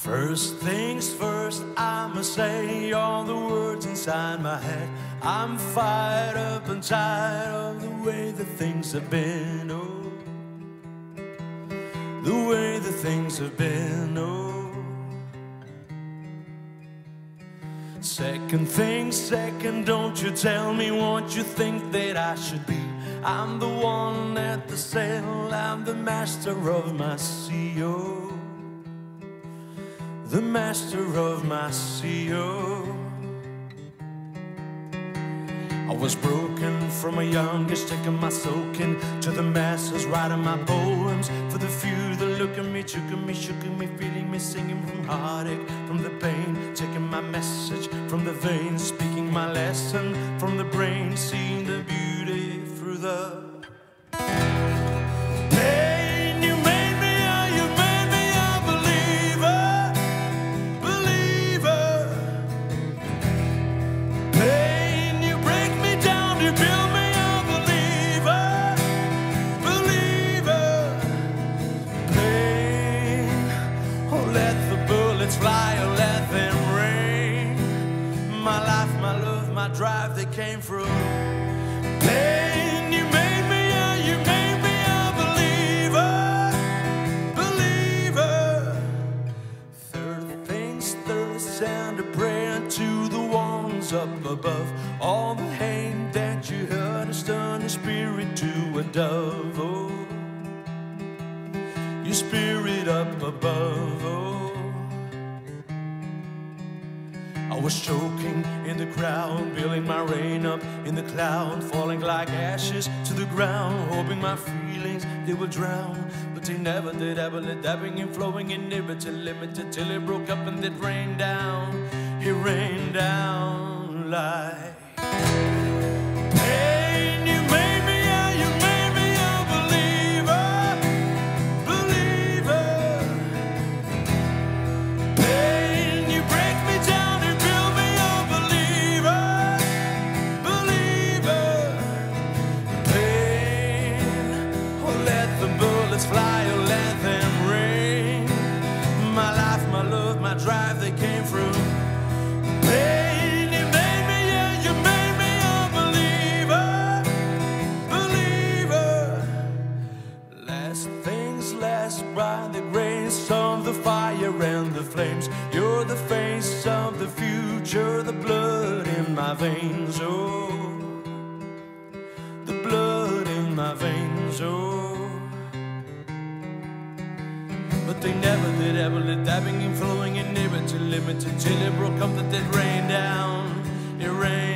First things first, I'ma say all the words inside my head. I'm fired up and tired of the way that things have been. Oh, the way that things have been. Oh. Second thing, second, don't you tell me what you think that I should be. I'm the one at the sail, I'm the master of my CEO the master of my CEO. I was broken from a youngest, taking my soaking to the masses, writing my poems for the few that look at me, took me, shook at me, feeling me, singing from heartache, from the pain, taking my message from the veins, speaking my lesson My life, my love, my drive, they came through. Pain, you made me, yeah, you made me a believer, believer. Third things third, send a prayer to the ones up above. All the hate that you heard has turned your spirit to a dove. Oh, your spirit up above. Oh. Was choking in the crowd, building my rain up in the cloud, falling like ashes to the ground, hoping my feelings they will drown. But they never did, ever let dabbing and flowing in never till limited till it broke up and it rained down. It rained down fly, oh let them rain. My life, my love, my drive, they came through. Pain, you made me, yeah, you made me a believer, believer. Last things last by the grace of the fire and the flames. You're the face of the future, the blood in my veins. Oh, ever dabbing and flowing and never to limit until it broke up that it rained down. It rained.